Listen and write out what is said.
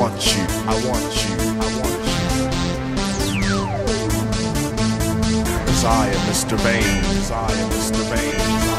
want you, I want you, I want you. Cause I am Mr. Bane, cause I am Mr. Bane.